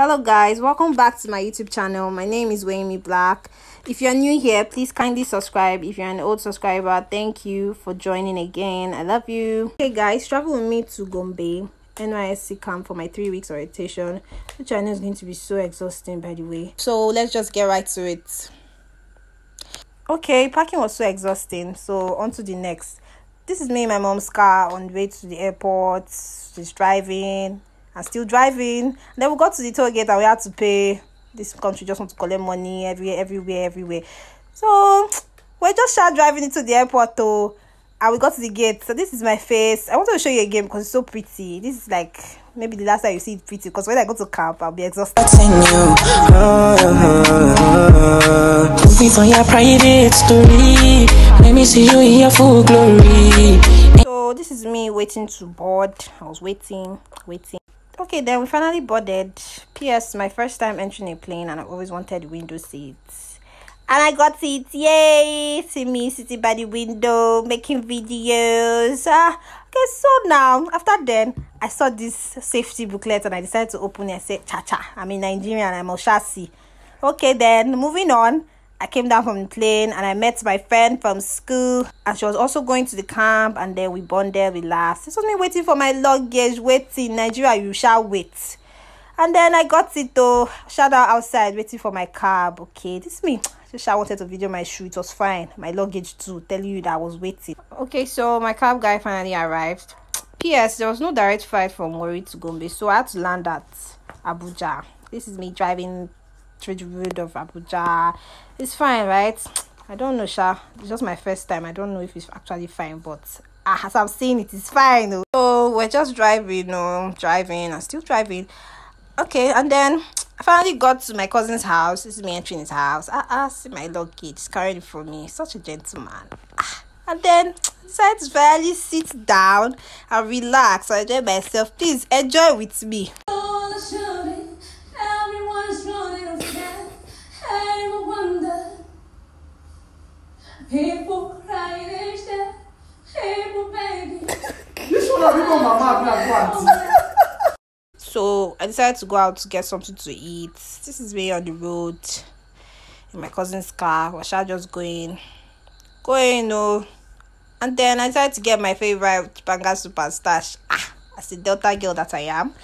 hello guys. Welcome back to my youtube channel. My name is Weyinmi Blvck. If you're new here please kindly subscribe. If you're an old subscriber thank you for joining again. I love you. Hey guys. Travel with me to gombe nysc camp for my three weeks orientation which i know is going to be so exhausting by the way. So let's just get right to it. Okay packing was so exhausting. So on to the next. This is me my mom's car on the way to the airport. She's driving and still driving. And then we got to the toll gate and we had to pay. This country just want to collect money everywhere, everywhere, everywhere. So we're just start driving into the airport though. And we got to the gate. So this is my face. I want to show you again because it's so pretty. This is like maybe the last time you see it pretty because when I go to camp I'll be exhausted. your private story. Let me see you in your full glory. So this is me waiting to board. I was waiting, waiting okay then we finally boarded. Ps my first time entering a plane and i've always wanted window seats. And i got it yay! See me sitting by the window making videos. Ah okay so now after then i saw this safety booklet and i decided to open it and say cha cha i'm in nigeria and i'm oshasi okay then moving on I came down from the plane and I met my friend from school and she was also going to the camp and then we bonded, we laughed. This was me waiting for my luggage, waiting. Nigeria, you shall wait. And then I got it though. Shout out outside, waiting for my cab. Okay, this is me. Just I wanted to video my shoe. It was fine. My luggage too. Telling you that I was waiting. Okay, so my cab guy finally arrived. P.S. There was no direct flight from Warri to Gombe, so I had to land at Abuja. This is me driving through road of Abuja it's fine right i don't know sha it's just my first time i don't know if it's actually fine but uh, as i'm saying it is fine oh. so we're just driving know driving and still driving okay and then I finally got to my cousin's house. This is me entering his house. I asked my luggage, carrying it for me. Such a gentleman. Ah, and then decided to finally sit down and relax. I enjoy myself. Please enjoy with me. People crying people begging. this one people mama So I decided to go out to get something to eat. This is me on the road in my cousin's car. Was I just going, going, no. And then I decided to get my favorite Banga Superstar. Ah, as a Delta girl that I am.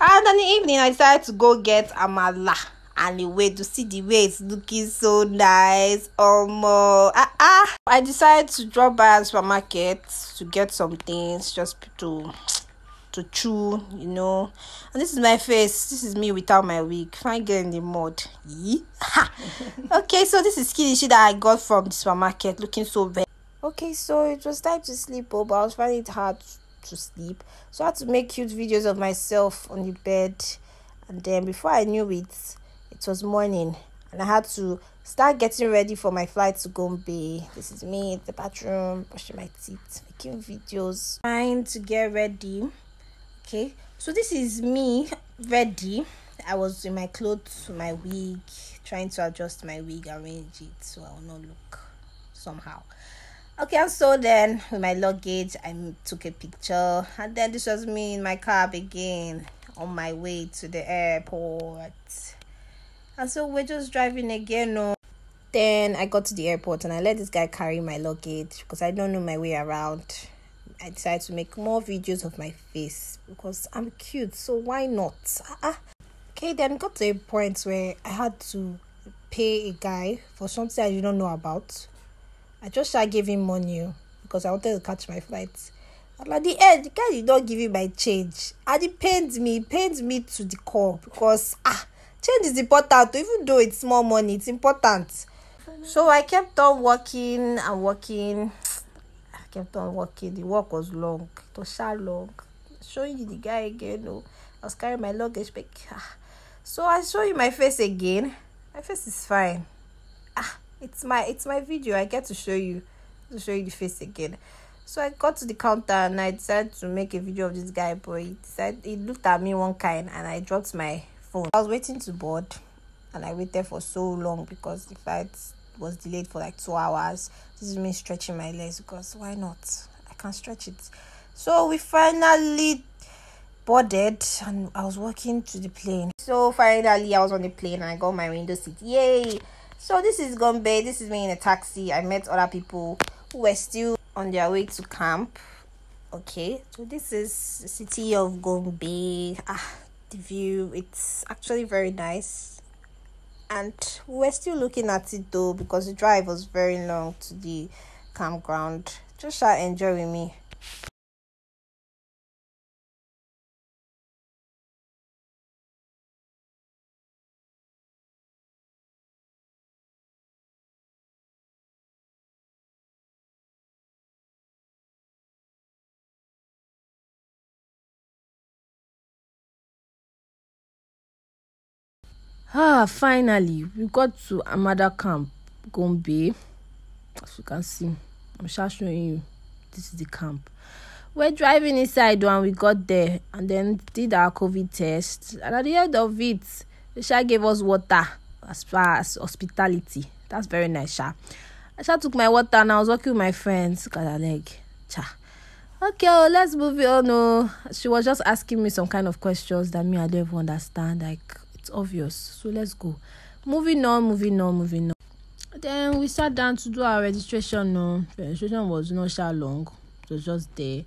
And in the evening, I decided to go get Amala and the to see the way it's looking so nice. Um uh, ah, ah. i decided to drop by the supermarket to get some things just to to chew you know. And this is my face. This is me without my wig. Fine girl in the mud. Okay so this is kilishi that i got from the supermarket looking so bad okay so it was time to sleep oh, but i was finding it hard to sleep. So i had to make cute videos of myself on the bed. And then before i knew it it was morning and I had to start getting ready for my flight to Gombe. This is me in the bathroom, brushing my teeth, making videos, trying to get ready. Okay, so this is me ready. I was in my clothes, my wig, trying to adjust my wig, arrange it so I will not look somehow. Okay, and so then with my luggage, I took a picture, and then this was me in my cab again on my way to the airport and so we're just driving again no then i got to the airport and i let this guy carry my luggage because i don't know my way around. I decided to make more videos of my face because i'm cute so why not? Uh-uh. okay then got to a point where i had to pay a guy for something i didn't know about. I just I gave him money because i wanted to catch my flight and at the end the guy did not give me my change. And it pains me it pains me to the core because ah change is important. Even though it's small money it's important. So i kept on working and working. I kept on working. The work was long. It was long. Showing you the guy again no i was carrying my luggage back ah. so i show you my face again. My face is fine. Ah it's my it's my video. I get to show you to show you the face again. So I got to the counter and I decided to make a video of this guy, but he decided he looked at me one kind and I dropped my phone. I was waiting to board and I waited for so long because the flight was delayed for like two hours. This is me stretching my legs because why not? I can stretch it. So we finally boarded and I was walking to the plane. So finally I was on the plane and I got my window seat. Yay! So this is Gombe. This is me in a taxi. I met other people who were still on their way to camp. Okay, so this is the city of Gombe. Ah, the view. It's actually very nice. And we're still looking at it though because the drive was very long to the campground. Just enjoy with me. Ah, finally, we got to Amada Camp, Gombe. As you can see, I'm just showing you. This is the camp. We're driving inside when we got there and then did our COVID test. And at the end of it, the Sha gave us water as far as hospitality. That's very nice, Sha. Sha took my water and I was walking with my friends. Got her leg. Cha. Okay, oh, let's move it on. Oh. She was just asking me some kind of questions that me I don't even understand. Like it's obvious. So let's go. Moving on, moving on, moving on. Then we sat down to do our registration. No, registration was not so long. It was just there.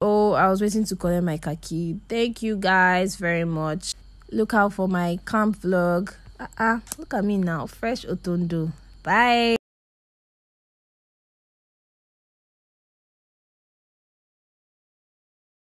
Oh, I was waiting to collect my khaki. Thank you guys very much. Look out for my camp vlog. Ah, uh-uh, look at me now, fresh otondo. Bye.